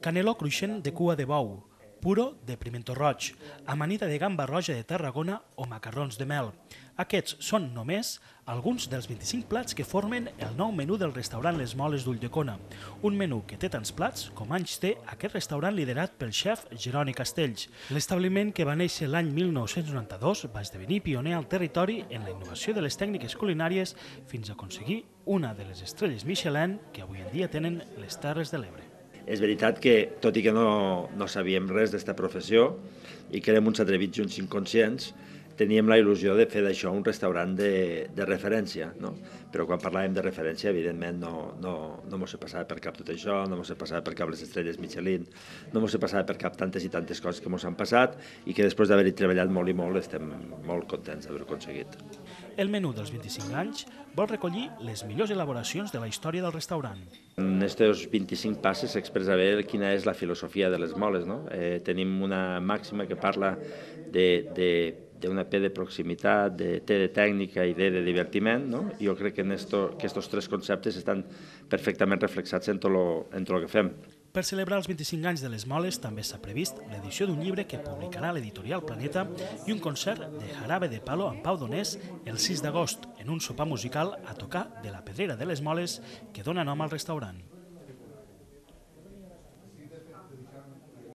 caneló cruixent de cua de bou, puro de pimento roig, amanida de gamba roja de Tarragona o macarrons de mel. Aquests són només alguns dels 25 plats que formen el nou menú del restaurant Les Moles d'Ulldecona, un menú que té tants plats com anys té aquest restaurant liderat pel xef Jeroni Castells. L'establiment que va néixer l'any 1992 va esdevenir pioner al territori en la innovació de les tècniques culinàries fins a aconseguir una de les estrelles Michelin que avui en dia tenen les Terres de l'Ebre. És veritat que, tot i que no, no sabíem res d'esta professió i que érem uns atrevits i uns inconscients, teníem la il·lusió de fer d'això un restaurant de, de referència, no? però quan parlàvem de referència, evidentment, no, no, no mos he passat per cap tot això, no mos he passat per cap les estrelles Michelin, no mos he passat per cap tantes i tantes coses que mos han passat i que després d'haver-hi treballat molt i molt estem molt contents d'haver-ho aconseguit. El menú dels 25 anys vol recollir les millors elaboracions de la història del restaurant. En aquests 25 passes s'expressa bé quina és la filosofia de les moles. No? Eh, tenim una màxima que parla de, de d'una P de proximitat, de T de tècnica i D de divertiment, no? jo crec que, esto, que estos tres conceptes estan perfectament reflexats en tot lo, en tot lo que fem. Per celebrar els 25 anys de les Moles també s'ha previst l'edició d'un llibre que publicarà l'editorial Planeta i un concert de Jarabe de Palo amb Pau Donés el 6 d'agost en un sopar musical a tocar de la Pedrera de les Moles que dona nom al restaurant.